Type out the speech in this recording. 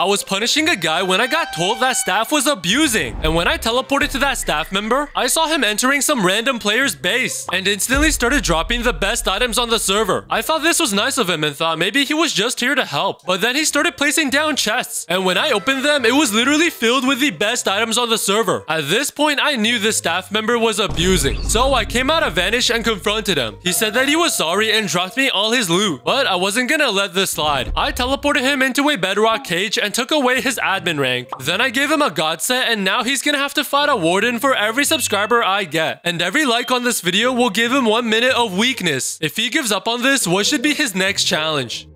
I was punishing a guy when I got told that staff was abusing. And when I teleported to that staff member, I saw him entering some random player's base and instantly started dropping the best items on the server. I thought this was nice of him and thought maybe he was just here to help. But then he started placing down chests. And when I opened them, it was literally filled with the best items on the server. At this point, I knew this staff member was abusing. So I came out of Vanish and confronted him. He said that he was sorry and dropped me all his loot. But I wasn't gonna let this slide. I teleported him into a bedrock cage and took away his admin rank. Then I gave him a god set and now he's gonna have to fight a warden for every subscriber I get. And every like on this video will give him one minute of weakness. If he gives up on this, what should be his next challenge?